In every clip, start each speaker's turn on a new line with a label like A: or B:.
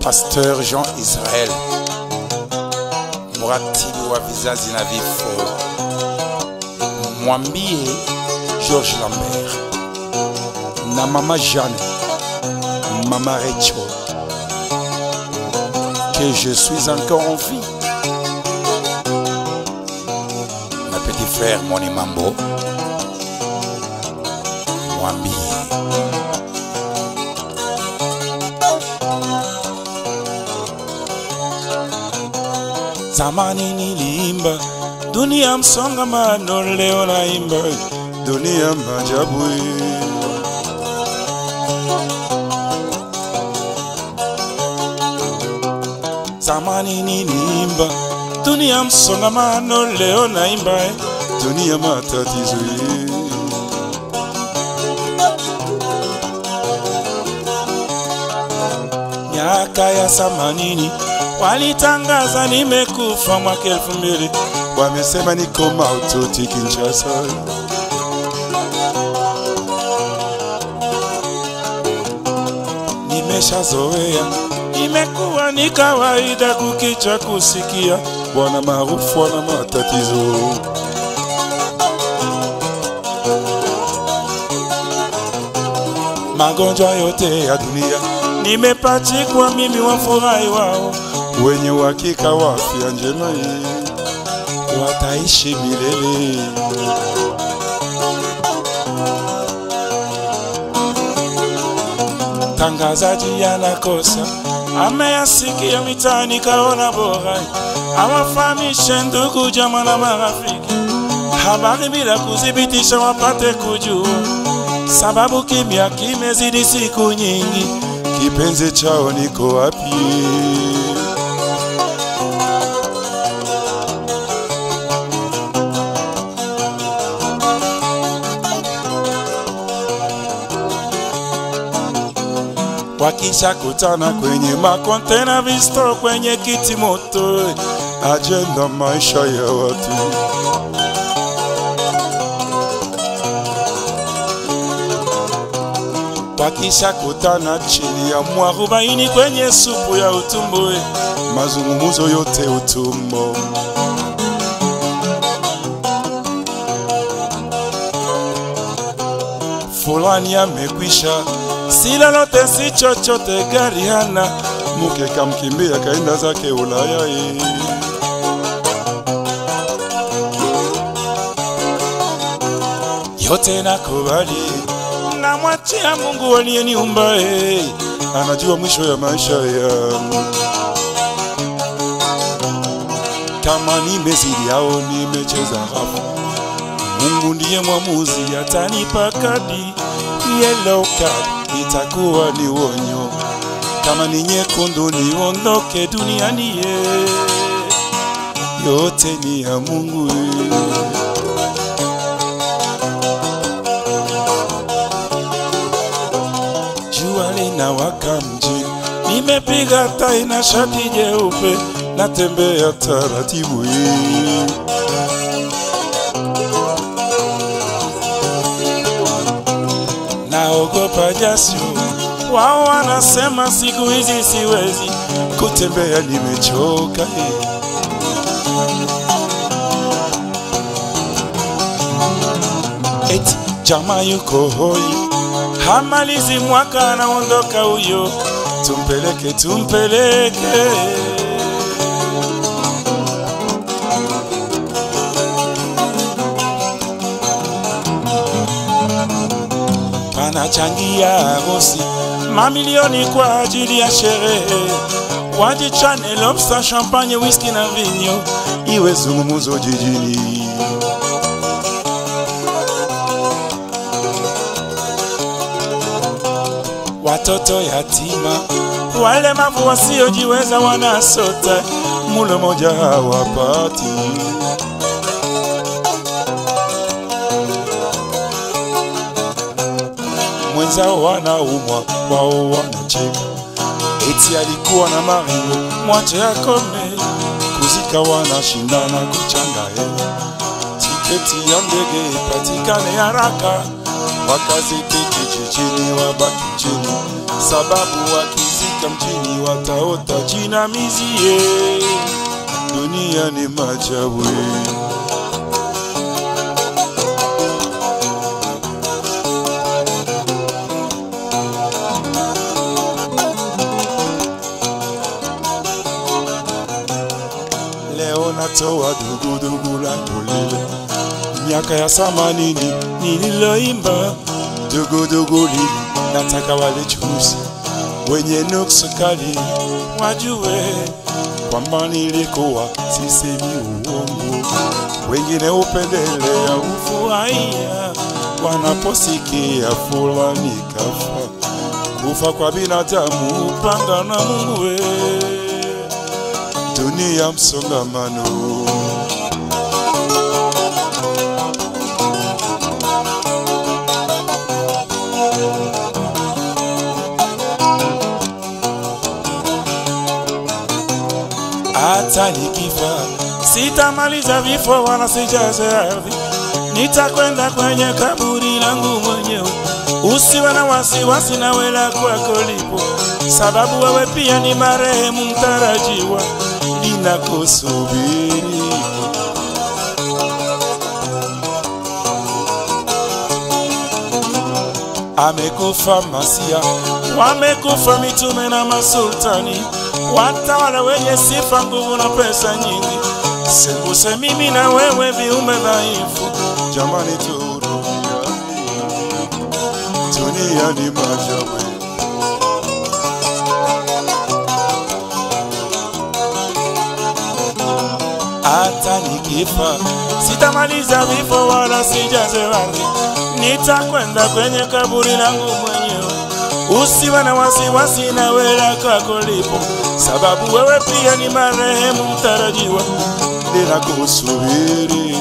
A: Pasteur Jean Israel, mratibu wa vizazi na vifo, Georges Lambert na mama Jeanne, mama Rachel, que je suis encore en vie. Ma petit frère Moni Mambo, mwambie Zamani niliimba dunia msongamano, leo naimba dunia maajabu. Zamani niliimba dunia msongamano, leo naimba dunia matatizo. Miaka ya samanini walitangaza nimekufa mwaka elfu mbili wamesema niko maututi Kinshasa. Nimeshazoea, imekuwa ni kawaida kukicha kusikia bwana maarufu ana matatizo. Magonjwa yote ya dunia nimepachikwa mimi, wafurahi wao wenye uhakika wa afya njema wataishi milele. Tangazaji yanakosa ameyasikia mitaani, kaona bora awafahamishe ndugu, jamaa na marafiki. Habari bila kuzibitisha wapate kujua. Sababu kimya kimezidi siku nyingi, kipenzi chao niko wapi? Wakisha kutana kwenye makontena visto kwenye kiti moto, ajenda maisha ya watu. Wakisha kutana chini ya mwarobaini kwenye supu ya utumbo, mazungumuzo yote utumbo. Fulani amekwisha si lolote si chochote, gari hana, mke kamkimbia kaenda zake Ulaya. eh. Yote nakubali, namwachia Mungu aliyeniumba, eh, anajua mwisho ya maisha yangu. Kama nimezidi au nimecheza rafu, Mungu ndiye mwamuzi, atanipa kadi yellow card itakuwa ni onyo, kama ni nyekundu niondoke duniani. Ye yote ni ya Mungu. Jua linawaka wakamji nimepiga tai na shati jeupe, natembea taratibu. Naogopa jasho, wao wanasema siku hizi siwezi kutembea, nimechoka. eh. Eti jamaa yuko hoi, hamalizi mwaka anaondoka huyo, tumpeleke tumpeleke. Wanachangia harusi mamilioni kwa ajili ya sherehe, wajichane lobster, champagne, whisky na vinyo, iwe zungumuzo jijini. Watoto yatima, walemavu wasiojiweza wanasota, mulo moja hawapati. Wenzao wanaumwa, wao wanacheka. Eti alikuwa na Mario, mwache akome, kuzika wanashindana kuchanga hela. Tiketi ya ndege ipatikane haraka, wakazike chichini wabaki chini, sababu wakizika mjini wataota jinamizie. Dunia ni maajabu. Natoa dugudugu langu lile, miaka ya samanini nililoimba dugudugu lile, nataka wale chuzi wenye nuksu kali wajue kwamba nilikuwa sisemi uongo. Wengine upendelea ufurahia wanaposikia fulani kafa. Kufa kwa binadamu upanga na Mungu we ya msongamano. Hata nikifa sitamaliza vifo wala sijaze ardhi, nitakwenda kwenye kaburi langu mwenyewe. Usiwe na wasiwasi na wela kwako lipo, sababu wewe pia ni marehemu mtarajiwa, ninakusubiri. Amekufa Masia, wamekufa mitume na masultani, watawala wenye sifa, nguvu na pesa nyingi. Sembuse mimi na wewe viumbe dhaifu, jamani, tuhurumiane, tunia ni maajabu. Nikifa sitamaliza vifo wala sijaze ardhi, nitakwenda kwenye kaburi langu mwenyewe. Usiwe na wasiwasi na wela kako lipo, sababu wewe pia ni marehemu mtarajiwa, ninakusubiri.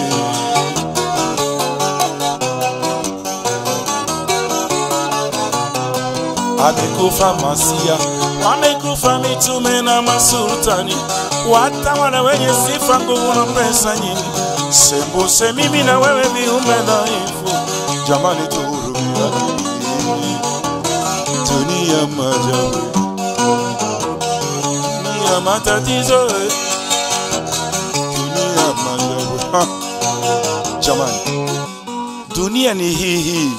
A: Amekufa Masia, wamekufa mitume na masultani, watawala wenye sifa, nguvu na pesa nyingi. Sembuse mimi na wewe viumbe dhaifu, jamani, tuhurumiane, dunia majabu, dunia matatizo, dunia majabu. Jamani, dunia ni hii hii